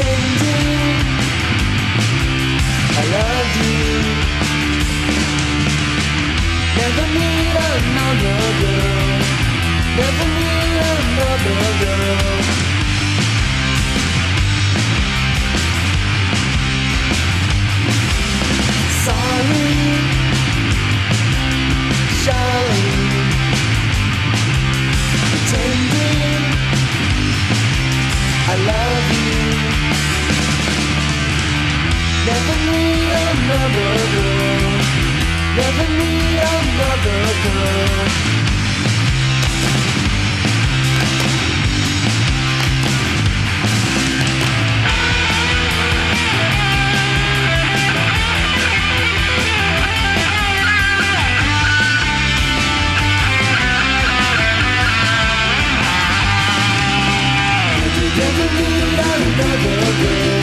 I love you. Never need another girl. Never need another Never need another girl. Never need another girl. Never need another girl.